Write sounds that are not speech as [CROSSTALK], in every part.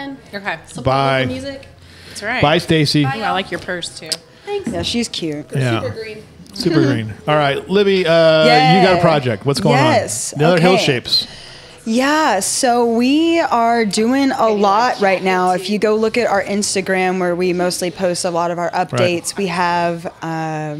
can. Okay. Support Bye. local music. That's right. Bye, Stacy. Ooh, I like your purse too. Thanks. Yeah, she's cute. Yeah. Super green. Super green. [LAUGHS] All right, Libbie, uh, you got a project. What's going Yes, on? The other hill shapes. Yeah, so we are doing a lot right now. If you go look at our Instagram, where we mostly post a lot of our updates, we have. Uh,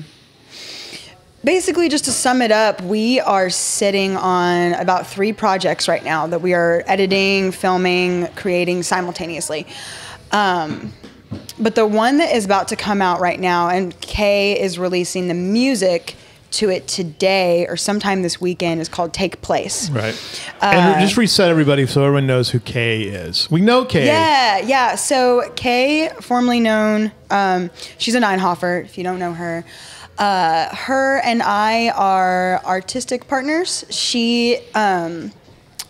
Basically, just to sum it up, we are sitting on about three projects right now that we are editing, filming, creating simultaneously. Um, but the one that is about to come out right now, and Kay is releasing the music to it today or sometime this weekend, is called Take Place. Right. Uh, and just reset everybody so everyone knows who Kay is. We know Kay. Yeah, yeah. So Kay, formerly known, um, she's a Ninehofer. If you don't know her, uh, her and I are artistic partners. She um,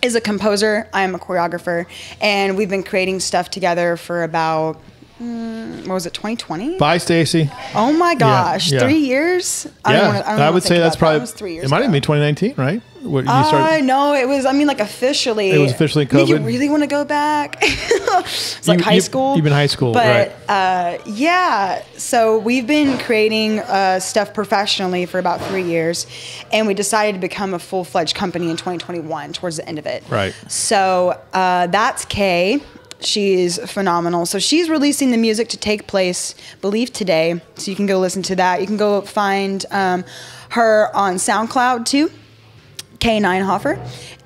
is a composer. I am a choreographer, and we've been creating stuff together for about. mm, What was it? 2020? Bye, Stacy. Oh my gosh, yeah. three years? I yeah, don't wanna, I, don't I would say that's that. probably. It was three years. It might ago. have been 2019, right? What, you Uh, started. no, it was. I mean, like officially. It was officially I mean, you really want to go back? [LAUGHS] it's like high you- school. you've been high school, but uh, yeah. So we've been creating uh, stuff professionally for about three years, and we decided to become a full fledged company in 2021 towards the end of it. Right. So uh, that's Kay. She's phenomenal. So she's releasing the music to take place, believe today. So you can go listen to that. You can go find um, her on SoundCloud too. K Ninehofer.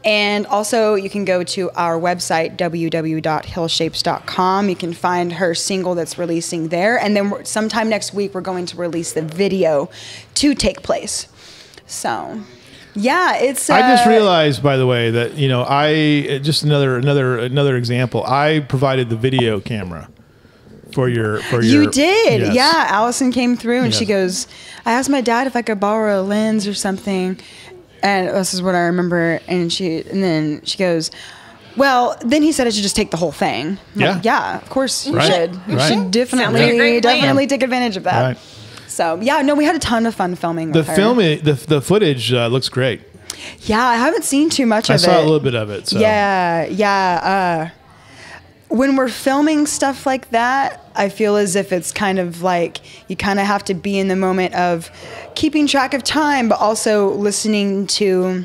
And also, you can go to our website, www.hillshapes.com. You can find her single that's releasing there. And then sometime next week, we're going to release the video to take place. So, yeah, it's. Uh, I just realized, by the way, that you know, I just another another another example. I provided the video camera for your for your. You did, Yes. yeah. Allison came through and she goes, I asked my dad if I could borrow a lens or something. And this is what I remember. And she, and then she goes, well, then he said I should just take the whole thing. I'm Yeah. like, yeah, of course you Right. should. You Right. should definitely, definitely take advantage of that. Right. So yeah, no, we had a ton of fun filming. The film, the the footage uh, looks great. Yeah, I haven't seen too much I of saw it. a little bit of it. So. Yeah, yeah. Uh, when we're filming stuff like that, I feel as if it's kind of like you kind of have to be in the moment of keeping track of time, but also listening to,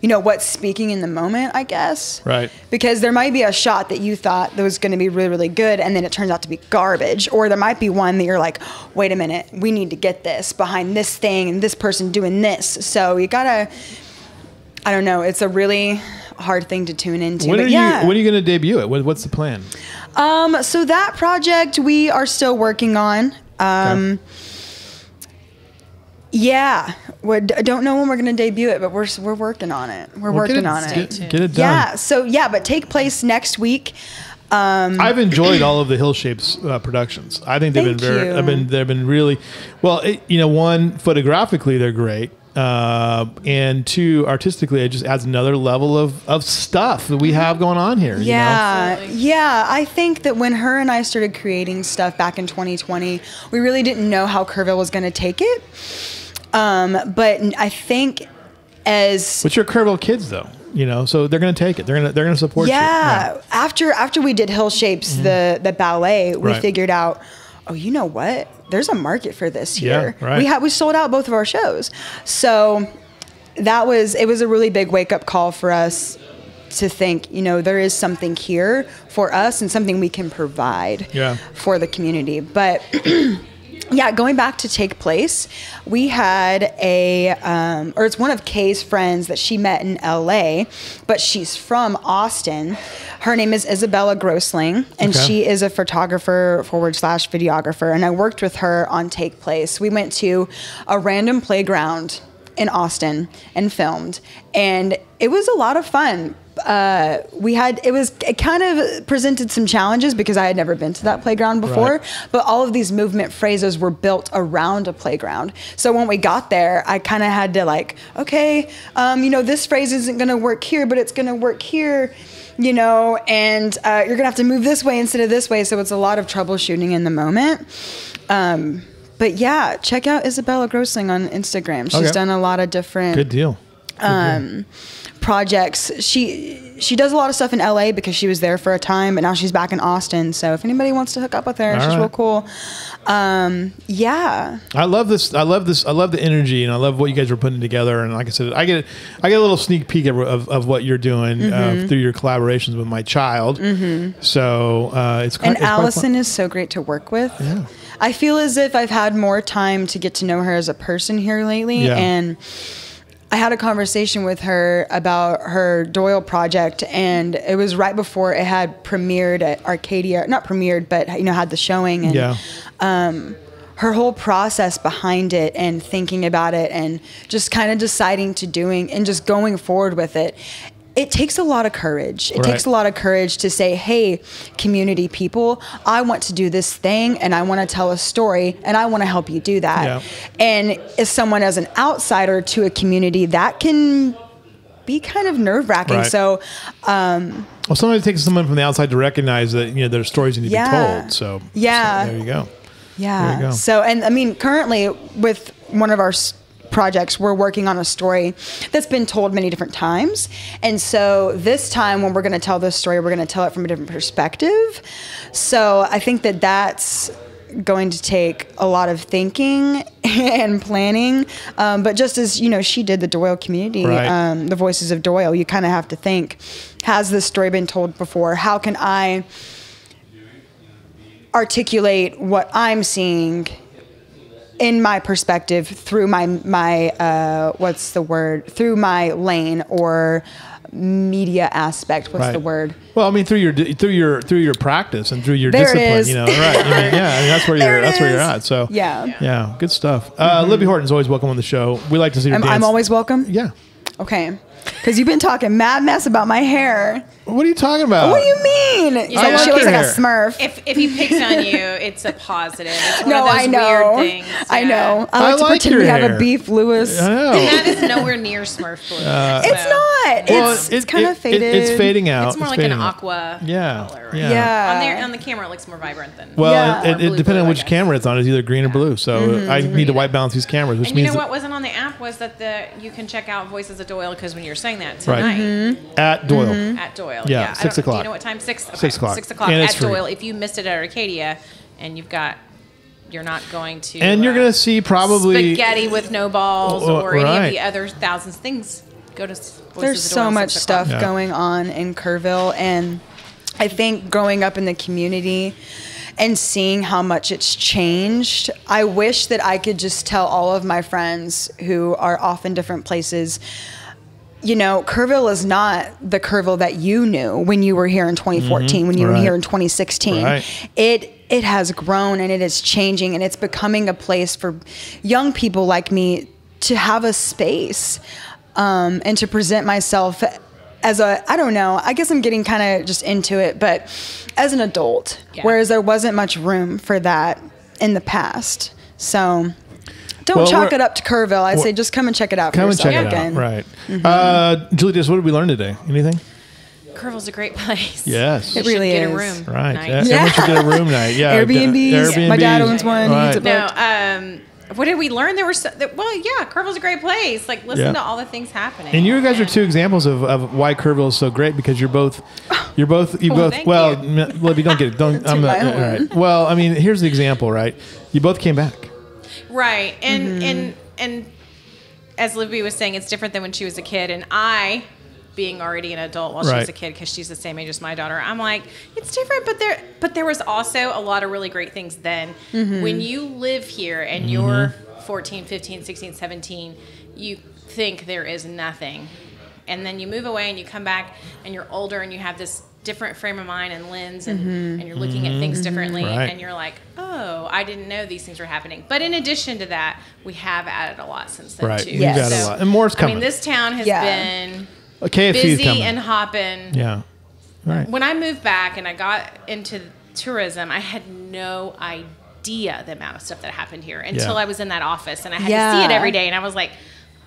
you know, what's speaking in the moment, I guess. Right. Because there might be a shot that you thought that was going to be really, really good, and then it turns out to be garbage. Or there might be one that you're like, wait a minute, we need to get this behind this thing and this person doing this. So you gotta, I don't know, it's a really hard thing to tune into. When are yeah. you when are you going to debut it? What, what's the plan? Um, so that project we are still working on. Um, yeah, we I don't know when we're going to debut it, but we're we're working on it. We're Well, working it- on Get, it. get it done. Yeah. So yeah, but take place next week. Um, I've enjoyed [CLEARS THROAT] all of the Hill Shapes uh, productions. I think they've Thank been very. you. I've been. They've been really well. It, you know, one photographically they're great, uh, and two artistically it just adds another level of, of stuff that we have going on here. you know? Yeah, yeah. I think that when her and I started creating stuff back in 2020, we really didn't know how Kerrville was going to take it. Um, but I think as But you're Kerrville kids though, you know, so they're going to take it. They're going to they're going to support you. yeah, after after we did Hill Shapes, the the ballet, we. Right. figured out. Oh, you know what? There's a market for this Yeah, here. right. We had we sold out both of our shows, so that was it was a really big wake up call for us to think. You know, there is something here for us and something we can provide Yeah. for the community. But [CLEARS THROAT] yeah, going back to take place, we had a, um, or it's one of Kay's friends that she met in LA, but she's from Austin. Her name is Isabella Grossling, and Okay. she is a photographer forward slash videographer. And I worked with her on Take Place. We went to a random playground in Austin and filmed, and it was a lot of fun. Uh, we had it was it kind of presented some challenges because I had never been to that playground before, Right. but all of these movement phrases were built around a playground. So when we got there, I kind of had to like, okay, um, you know, this phrase isn't going to work here, but it's going to work here, you know, and uh, you're going to have to move this way instead of this way. So it's a lot of troubleshooting in the moment. Um, but yeah, check out Isabella Grossling on Instagram. She's Okay. done a lot of different Good deal. um, projects. She she does a lot of stuff in LA because she was there for a time, but now she's back in Austin. So if anybody wants to hook up with her, All she's right. real cool. Um, yeah. I love this. I love this. I love the energy, and I love what you guys are putting together. And like I said, I get I get a little sneak peek of, of, of what you're doing Mm-hmm. uh, through your collaborations with my child. So uh, it's quite, And it's Allison is so great to work with. Yeah. I feel as if I've had more time to get to know her as a person here lately. Yeah. And I had a conversation with her about her Doyle project, and it was right before it had premiered at Arcadia. Not premiered, but you know, had the showing. And Yeah. Um, her whole process behind it and thinking about it and just kind of deciding to doing and just going forward with it it takes a lot of courage it Right. takes a lot of courage to say hey community people i want to do this thing and i want to tell a story and i want to help you do that Yeah. and as someone as an outsider to a community that can be kind of nerve-wracking Right. so um, Well, sometimes it takes someone from the outside to recognize that you know there's stories that need to Yeah. be told. So Yeah. so there you go. Yeah. There you go. So, and I mean, currently with one of our projects, we're working on a story that's been told many different times. And so this time, when we're going to tell this story, we're going to tell it from a different perspective. So I think that that's going to take a lot of thinking [LAUGHS] and planning. Um, but just as, you know, she did the Doyle community, Right. um, the voices of Doyle, you kind of have to think, has this story been told before? How can I articulate what I'm seeing in my perspective through my my uh, what's the word through my lane or media aspect. What's Right. the word? Well, I mean, through your through your through your practice and through your There discipline, is. you know, right? I mean, yeah, I mean, that's where [LAUGHS] There you're that's where you're at. So Yeah. yeah, good stuff. Uh, Libbie Horton's always welcome on the show. We like to see her I'm, dance. I'm always welcome. yeah. Okay. Because you've been talking mad mess about my hair. What are you talking about? what do you mean? You Saying know she what? looks like a Smurf. If, if he picks on you, it's a positive. It's one no, of those I know. weird things. I know. I I like to like pretend your we have a beef Lewis. I know. That is nowhere near Smurf blue. It's so. not. Well, it's it- it's kind it- of faded. It, it's fading out. It's more like an fading out. aqua Yeah, color. yeah. Yeah. On there, on the camera, it looks more vibrant than. Well, Yeah. it, it, Or blue, depending on blue, I which camera it's on, it's either green or blue. So Mm-hmm. I need to white balance these cameras, which and you know what wasn't on the app was that the you can check out Voices of Doyle because when you're saying that Right. tonight Mm-hmm. at Doyle. at Doyle, Yeah, yeah, six don't- Do you know what time? Six. Okay. Six o'clock. Six o'clock And at it's free. Doyle. If you missed it at Arcadia, and you've got, you're not going to. And you're uh, gonna see probably spaghetti with no balls Oh, or any of the other thousands of things. Go to Voices There's of so Doyle, much stuff Yeah. going on in Kerrville, and I think growing up in the community and seeing how much it's changed, I wish that I could just tell all of my friends who are off in different places. You know, Kerrville is not the Kerrville that you knew when you were here in 2014, when you were Mm-hmm. Here in 2016. Right. It it has grown and it is changing and it's becoming a place for young people like me to have a space um, and to present myself as a I don't know I guess I'm getting kind of just into it but as an adult Yeah. whereas there wasn't much room for that in the past so don't Well, chalk it up to Kerrville I'd say just come and check it out for come and check it again. out. Right. Mm-hmm. Uh, Julie, just what did we learn today? Anything? Kerrville's a great place. Yes. You It should really get is. a room. Right. night. Yeah. Everyone should get a room night. Yeah. Airbnbs. My dad owns one. He Right. needs a No, um, what did we learn? There were so, that, well, yeah, Kerrville's a great place. Like, listen Yeah. to all the things happening. And you guys are two examples of, of why Kerrville is so great because you're both, you're both, you Well, both. Well, you. m- Libbie, don't get it. Don't. [LAUGHS] I'm not. my All horn. right. Well, I mean, here's the example, right? You both came back. Right, and Mm-hmm. and and as Libbie was saying, it's different than when she was a kid, and I. Being already an adult while she was a kid because she's the same age as my daughter, I'm like, it's different, but there, but there was also a lot of really great things then. Mm-hmm. When you live here and you're 14, 15, 16, 17, you think there is nothing, and then you move away and you come back and you're older and you have this different frame of mind and lens and, Mm-hmm. and you're looking at things differently Right. and you're like oh Oh, i didn't know these things were happening but in addition to that we have added a lot since then Right. too You've Yes. got a lot, and more's i coming. I mean this town has Yeah. been KFC is busy coming. and hopping yeah. Right. when i moved back and i got into tourism i had no idea the amount of stuff that happened here until Yeah. i was in that office and i had to see it every day and i was like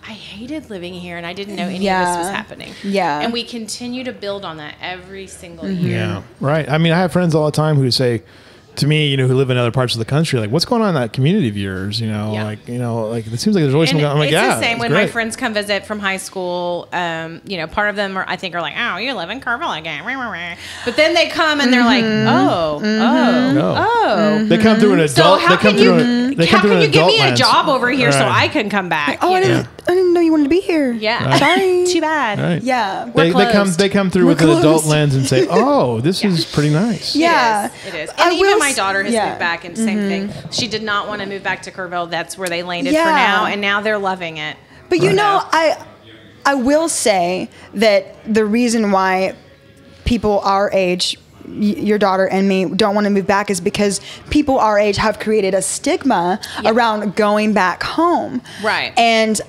I hated living here and I didn't know any of this was happening. Yeah. And we continue to build on that every single mm-hmm. year. Yeah, right. I mean, I have friends all the time who say, to me, you know, who live in other parts of the country, like what's going on in that community of yours? You know, Yeah. like you know, like it seems like there's always And something. I'm like, it's yeah, the same it's when my friends come visit from high school. Um, you know, part of them are I think are like, "Oh, you live in Kerrville again," but then they come and they're like, "Oh, oh, No. oh." They come through an adult. So how they come can you through. An, they how come through can an you give adult me a job over here so I can come back? Oh, I you know? didn't, I didn't know you wanted to be here. Yeah. Sorry. [LAUGHS] Too bad. Right. Yeah. They, We're they come. They come through We're with an adult closed. lens and say, [LAUGHS] "Oh, this is pretty nice." Yeah. It is. It is. I And even will my daughter has yeah. moved back and same mm-hmm. thing. She did not want to move back to Kerrville. That's where they landed for now. And now they're loving it. But you Right. know, I I will say that the reason why people our age your daughter and me don't want to move back is because people our age have created a stigma Yeah. around going back home. Right. And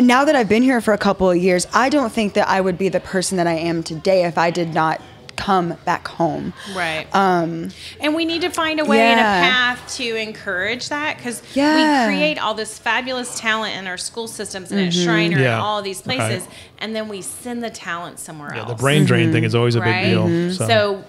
now that I've been here for a couple of years, I don't think that I would be the person that I am today if I did not come back home. Right. Um, and we need to find a way and a path to encourage that because Yeah. we create all this fabulous talent in our school systems and at mm-hmm. Schreiner Yeah. and all of these places, Right. and then we send the talent somewhere Yeah, else. the brain drain thing mm-hmm. is always a right? big deal. Mm-hmm. So. So,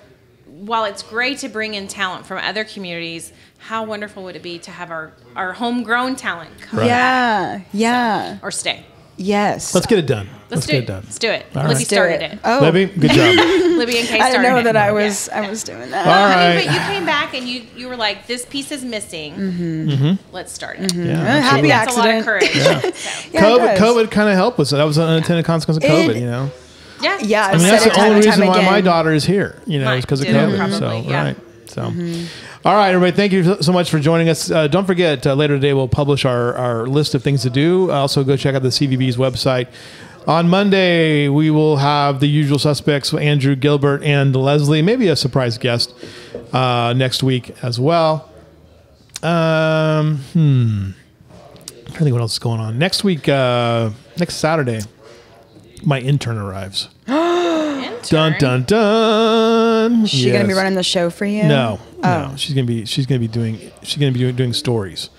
while it's great to bring in talent from other communities, how wonderful would it be to have our, our homegrown talent come Right. back Yeah. Yeah. or stay? Yes. let's get it done. Let's, Let's, do get it. it done. Let's do it. All Libbie right. Started it. it. Oh. Libbie, good job. [LAUGHS] Libbie and Kay started I didn't know it. that I Yeah. was I was doing that. All I mean, but you came back and you you were like, this piece is missing. Mm-hmm. Let's start it. Yeah, Uh, I happy think absolutely. that's a lot of accident. courage. So, [LAUGHS] Yeah, it COVID. COVID kind of helped with it. That was an unintended consequence of It- COVID. You know. Yeah. Yeah, I I've mean, that's the only reason why my daughter is here. You know, Mine is because of too, COVID. probably, so yeah. right. So. All right, everybody. Thank you so much for joining us. Uh, don't forget, uh, later today we'll publish our, our list of things to do. Also, go check out the CVB's website. On Monday, we will have the usual suspects, Andrew Gilbert and Leslie, maybe a surprise guest uh, next week as well. Um, hmm. I don't think what else is going on. Next week, uh, next Saturday, my intern arrives. [GASPS] Dun Intern. dun dun. Is she gonna be running the show for you? No, Oh. no. She's gonna be she's gonna be doing she's gonna be doing, doing stories.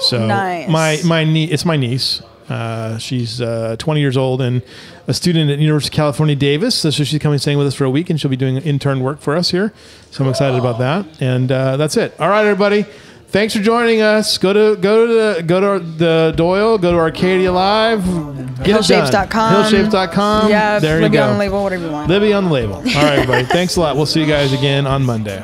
So Nice. my my niece it's my niece. Uh, she's uh, 20 years old and a student at University of California Davis. So she's coming staying with us for a week and she'll be doing intern work for us here. So I'm excited about that. And uh, that's it. All right, everybody. Thanks for joining us. Go to go to the, go to the Doyle. Go to Arcadia Live. Get. Hillshapes.com. Hillshapes.com. Yeah, there you go. on the label, whatever you want. Libbie on the label. All right, everybody. Thanks a lot. We'll see you guys again on Monday.